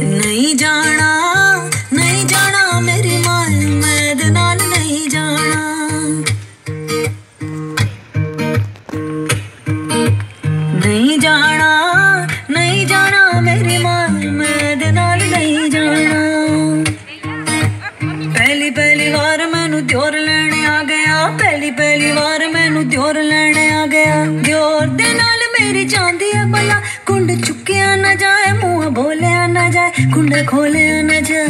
ਨਹੀਂ ਜਾਣਾ ਨਹੀਂ ਜਾਣਾ ਮੇਰੀ ਮਾਂ, ਮੈਂ ਦੇ ਨਾਲ ਨਹੀਂ ਜਾਣਾ। ਨਹੀਂ ਜਾਣਾ ਨਹੀਂ ਜਾਣਾ ਮੇਰੀ ਮਾਂ, ਮੈਂ ਦੇ ਨਾਲ ਨਹੀਂ ਜਾਣਾ। ਪਹਿਲੀ ਪਹਿਲੀ ਵਾਰ ਮੈਨੂੰ ਦਿਓਰ ਲੈਣ ਆ ਗਿਆ ਪਹਿਲੀ ਪਹਿਲੀ ਵਾਰ ਮੈਨੂੰ ਦਿਓਰ ਲੈਣ ਦਿਓਰ ਦੇ ਨਾਲ ਮੇਰੀ ਜਾਂਦੀ ਹੈ ਬਲਾ ਕੁੰਡ ਚੁੱਕਿਆ ਨਾ ਜਾਏ, ਮੂੰਹ ਬੋਲਿਆ ਨਾ ਜਾਏ, ਕੁੰਡ ਖੋਲਿਆ ਨਾ ਜਾਏ।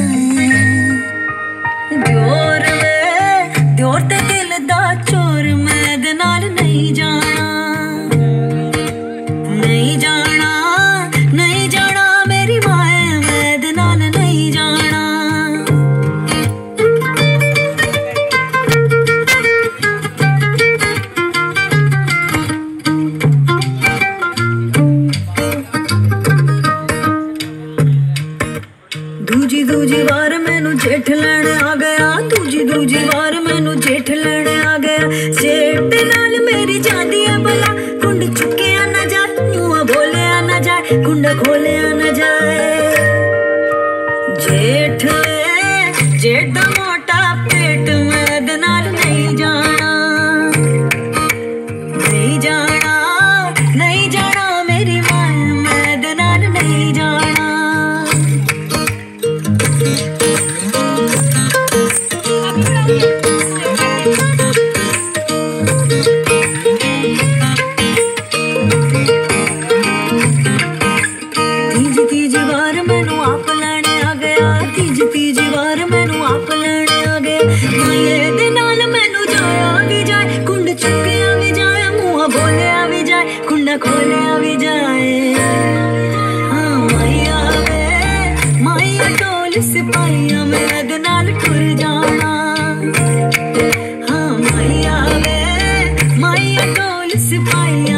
ਦਿਓਰ ਵੇ, ਦਿਓਰ ਤੇ ਦਿਲ ਦਾ ਚੋਰ ਮੈਂ ਦੇ ਨਾਲ ਨਹੀਂ ਜਾਣਾ ਦੂਜੀ ਵਾਰ ਮੈਨੂੰ ਜੇਠ ਲੈਣ ਆ ਗਿਆ। ਦੂਜੀ ਦੂਜੀ ਵਾਰ ਮੈਨੂੰ ਜੇਠ ਲੈਣ ਆ ਗਿਆ। ਜੇਠ ਨਾਲ ਮੇਰੀ ਜਾਂਦੀ ਹੈ ਬਲਾ, ਕੁੰਡ ਚੁੱਕਿਆ ਨਾ ਜਾਏ ਮੂੰਹ ਬੋਲਿਆ ਨਾ ਜਾਏ, ਕੁੰਡ ਖੋਲਿਆ ਨਾ ਜਾਏ। ਜੇਠ ਜਾਏ ਖੋਲਿਆ ਵੀ ਜਾਏ। ਹਾਂ ਮਾਇਆ ਵੇ ਮਾਇਆ ਢੋਲ ਸਿਪਾਹੀਆਂ, ਮੈਂ ਦੇ ਨਾਲ ਟੁਰ ਜਾਣਾ ਹਾਂ ਮਾਇਆ ਵੇ ਮਾਇਆ ਢੋਲ ਸਿਪਾਹੀਆਂ